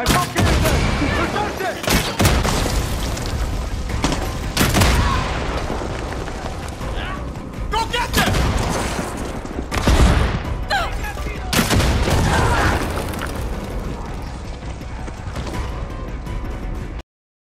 I fucking